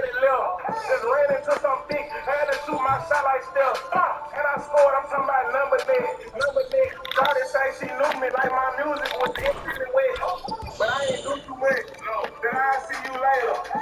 it. Just ran into some big, had to shoot my shot like still. Stop. And I scored, I'm talking about number nine, Number that. Started saying she knew me like my music was infinite with. But I ain't do too much. Then I'll see you later.